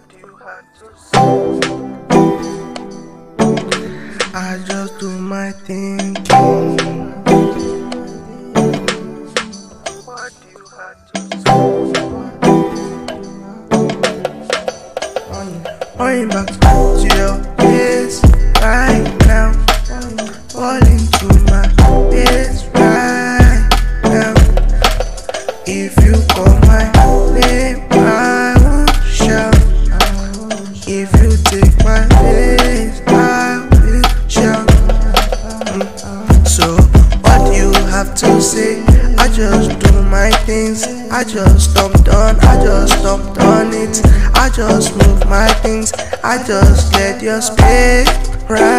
What do you to say? I just do my thinking. What do you have to say? Going back to say? I just do my things. I just stomped on, I just stomped on it. I just move my things. I just let your right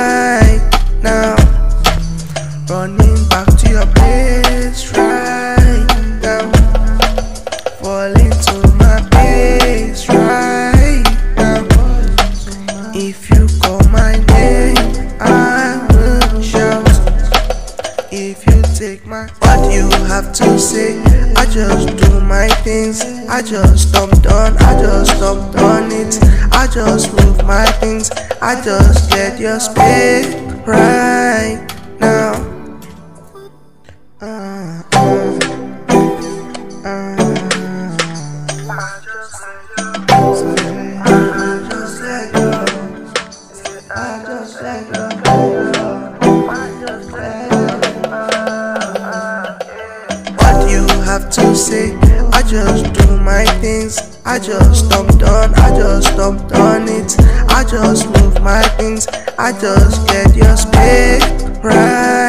what you have to say, I just do my things. I just stomped on, I just stomped on it. I just move my things. I just get your space right now. Uh, uh, uh. Say? I just do my things. I just stomped on, I just stomped on it. I just move my things. I just get your space right.